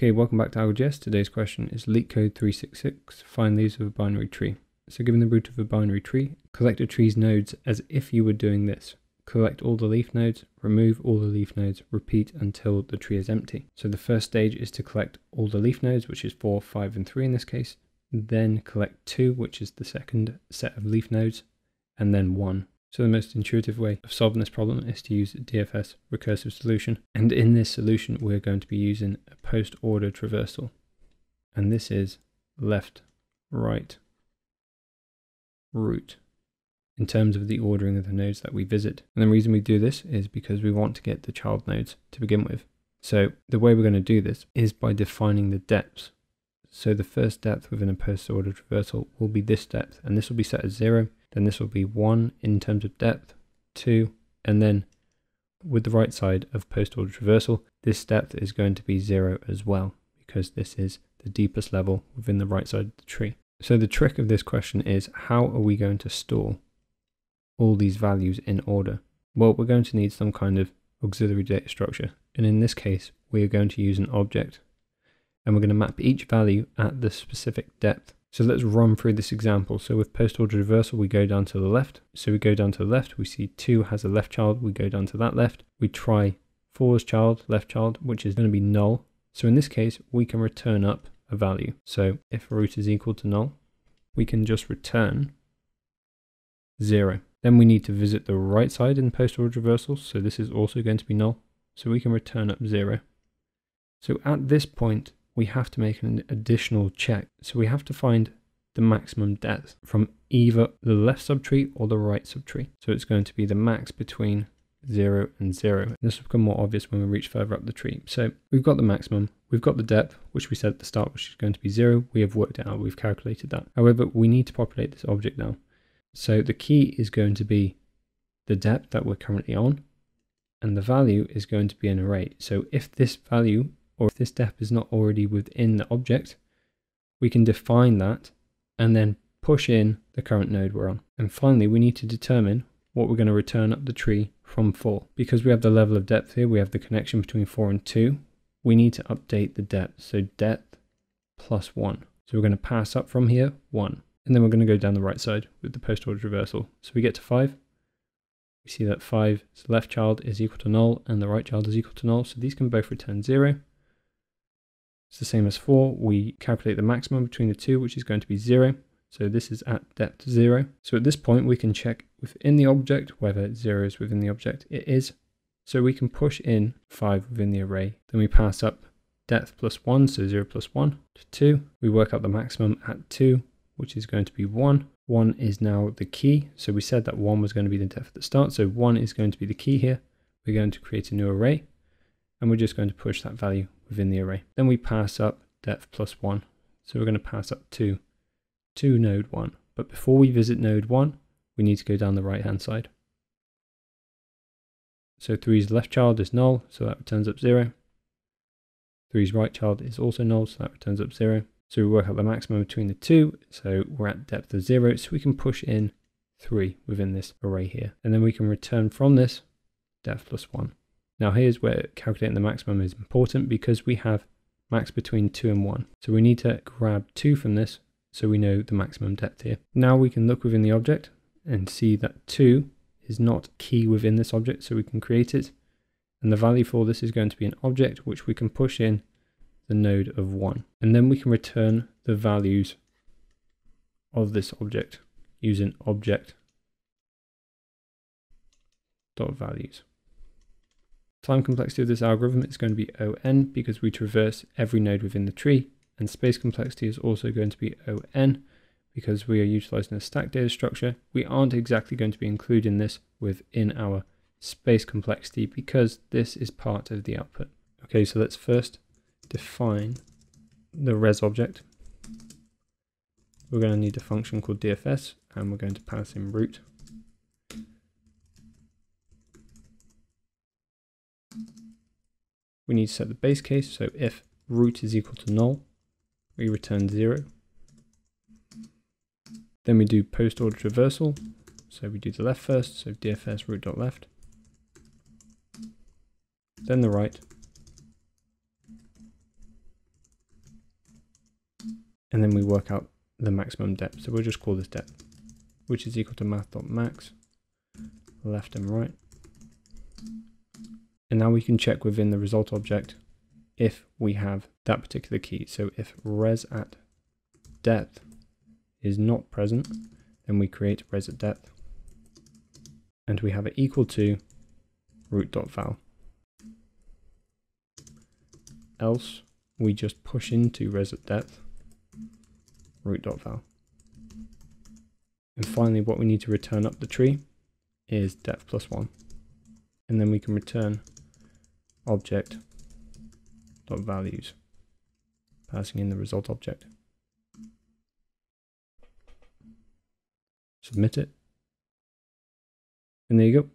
Okay, welcome back to AlgoJS. Today's question is LeetCode 366, find leaves of a binary tree. So given the root of a binary tree, collect a tree's nodes as if you were doing this. Collect all the leaf nodes, remove all the leaf nodes, repeat until the tree is empty. So the first stage is to collect all the leaf nodes, which is 4, 5, and 3 in this case. Then collect 2, which is the second set of leaf nodes, and then 1, so the most intuitive way of solving this problem is to use DFS recursive solution. And in this solution, we're going to be using a post-order traversal. And this is left, right, root in terms of the ordering of the nodes that we visit. And the reason we do this is because we want to get the child nodes to begin with. So the way we're going to do this is by defining the depths. So the first depth within a post-order traversal will be this depth, and this will be set as zero then this will be 1 in terms of depth, 2, and then with the right side of post-order traversal, this depth is going to be 0 as well, because this is the deepest level within the right side of the tree. So the trick of this question is, how are we going to store all these values in order? Well, we're going to need some kind of auxiliary data structure. And in this case, we are going to use an object. And we're going to map each value at the specific depth so let's run through this example. So with post-order traversal, we go down to the left. So we go down to the left, we see 2 has a left child, we go down to that left. We try four's child, left child, which is going to be null. So in this case, we can return up a value. So if root is equal to null, we can just return 0. Then we need to visit the right side in post-order traversal. So this is also going to be null. So we can return up 0. So at this point, we have to make an additional check. So we have to find the maximum depth from either the left subtree or the right subtree. So it's going to be the max between 0 and 0. This will become more obvious when we reach further up the tree. So we've got the maximum, we've got the depth, which we said at the start, which is going to be 0. We have worked it out, we've calculated that. However, we need to populate this object now. So the key is going to be the depth that we're currently on, and the value is going to be an array. So if this value or if this depth is not already within the object, we can define that and then push in the current node we're on. And finally, we need to determine what we're going to return up the tree from 4. Because we have the level of depth here, we have the connection between 4 and 2, we need to update the depth. So depth plus 1. So we're going to pass up from here 1. And then we're going to go down the right side with the post-order traversal. So we get to 5. We see that 5's left child is equal to null and the right child is equal to null. So these can both return 0. It's the same as 4. We calculate the maximum between the two, which is going to be 0. So this is at depth 0. So at this point, we can check within the object whether 0 is within the object. It is. So we can push in 5 within the array. Then we pass up depth plus 1, so 0 plus 1 to 2. We work out the maximum at 2, which is going to be 1. 1 is now the key. So we said that 1 was going to be the depth at the start. So 1 is going to be the key here. We're going to create a new array. And we're just going to push that value within the array. Then we pass up depth plus 1. So we're going to pass up 2 to node 1. But before we visit node 1, we need to go down the right hand side. So 3's left child is null, so that returns up 0. 3's right child is also null, so that returns up 0. So we work out the maximum between the two, so we're at depth of 0, so we can push in 3 within this array here. And then we can return from this depth plus 1. Now here's where calculating the maximum is important because we have max between 2 and 1. So we need to grab 2 from this so we know the maximum depth here. Now we can look within the object and see that 2 is not key within this object so we can create it. And the value for this is going to be an object which we can push in the node of 1. And then we can return the values of this object using object dot values. Time complexity of this algorithm is going to be on because we traverse every node within the tree, and space complexity is also going to be on because we are utilizing a stack data structure. We aren't exactly going to be including this within our space complexity because this is part of the output. Okay, so let's first define the res object. We're going to need a function called DFS and we're going to pass in root we need to set the base case. So if root is equal to null, we return zero. Then we do post order traversal. So we do the left first, so dfs root dot left. Then the right. and then we work out the maximum depth. So we'll just call this depth, which is equal to math.max, left and right. And now we can check within the result object if we have that particular key. So if res at depth is not present, then we create res at depth and we have it equal to root.val. Else we just push into res at depth root.val. And finally, what we need to return up the tree is depth plus one. And then we can return object dot values, passing in the result object. Submit it. And there you go.